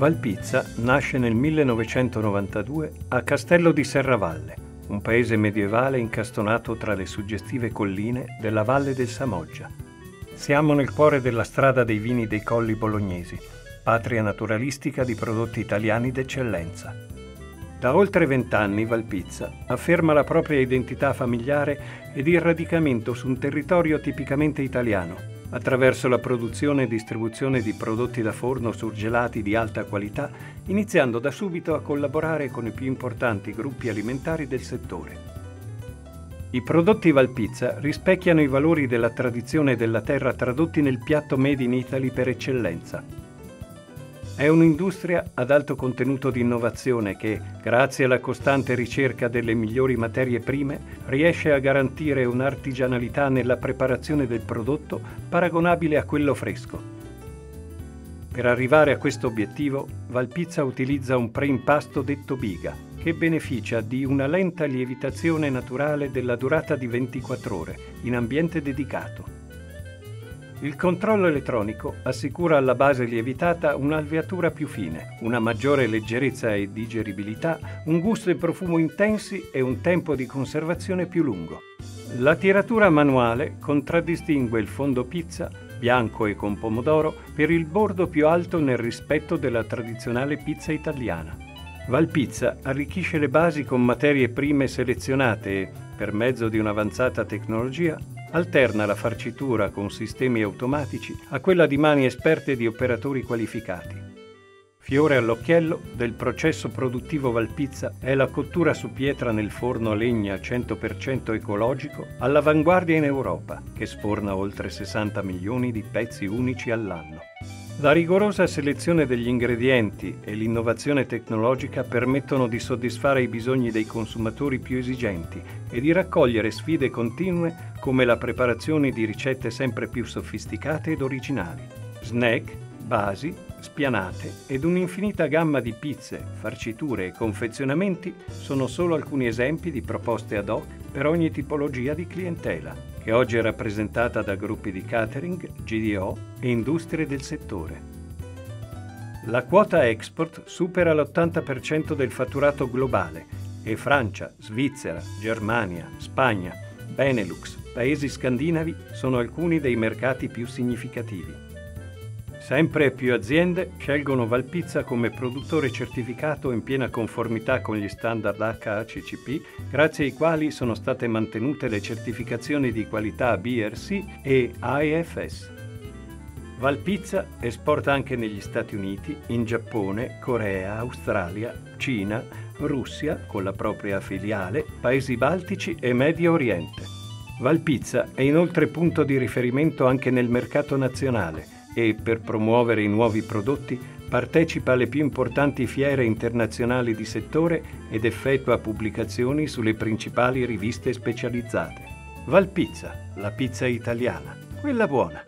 Valpizza nasce nel 1992 a Castello di Serravalle, un paese medievale incastonato tra le suggestive colline della Valle del Samoggia. Siamo nel cuore della strada dei vini dei Colli Bolognesi, patria naturalistica di prodotti italiani d'eccellenza. Da oltre vent'anni Valpizza afferma la propria identità familiare ed il radicamento su un territorio tipicamente italiano, attraverso la produzione e distribuzione di prodotti da forno surgelati di alta qualità, iniziando da subito a collaborare con i più importanti gruppi alimentari del settore. I prodotti Valpizza rispecchiano i valori della tradizione della terra tradotti nel piatto made in Italy per eccellenza, è un'industria ad alto contenuto di innovazione che, grazie alla costante ricerca delle migliori materie prime, riesce a garantire un'artigianalità nella preparazione del prodotto paragonabile a quello fresco. Per arrivare a questo obiettivo, Valpizza utilizza un preimpasto detto biga, che beneficia di una lenta lievitazione naturale della durata di 24 ore, in ambiente dedicato. Il controllo elettronico assicura alla base lievitata un'alveatura più fine, una maggiore leggerezza e digeribilità, un gusto e profumo intensi e un tempo di conservazione più lungo. La tiratura manuale contraddistingue il fondo pizza, bianco e con pomodoro, per il bordo più alto nel rispetto della tradizionale pizza italiana. Valpizza arricchisce le basi con materie prime selezionate e, per mezzo di un'avanzata tecnologia, alterna la farcitura con sistemi automatici a quella di mani esperte di operatori qualificati. Fiore all'occhiello del processo produttivo Valpizza è la cottura su pietra nel forno a legna 100% ecologico all'avanguardia in Europa, che sforna oltre 60 milioni di pezzi unici all'anno. La rigorosa selezione degli ingredienti e l'innovazione tecnologica permettono di soddisfare i bisogni dei consumatori più esigenti e di raccogliere sfide continue come la preparazione di ricette sempre più sofisticate ed originali. Snack, basi, spianate ed un'infinita gamma di pizze, farciture e confezionamenti sono solo alcuni esempi di proposte ad hoc per ogni tipologia di clientela che oggi è rappresentata da gruppi di catering, GDO e industrie del settore. La quota export supera l'80% del fatturato globale e Francia, Svizzera, Germania, Spagna, Benelux, paesi scandinavi sono alcuni dei mercati più significativi. Sempre più aziende scelgono Valpizza come produttore certificato in piena conformità con gli standard HACCP, grazie ai quali sono state mantenute le certificazioni di qualità BRC e AEFS. Valpizza esporta anche negli Stati Uniti, in Giappone, Corea, Australia, Cina, Russia, con la propria filiale, Paesi Baltici e Medio Oriente. Valpizza è inoltre punto di riferimento anche nel mercato nazionale e per promuovere i nuovi prodotti partecipa alle più importanti fiere internazionali di settore ed effettua pubblicazioni sulle principali riviste specializzate. Valpizza, la pizza italiana, quella buona.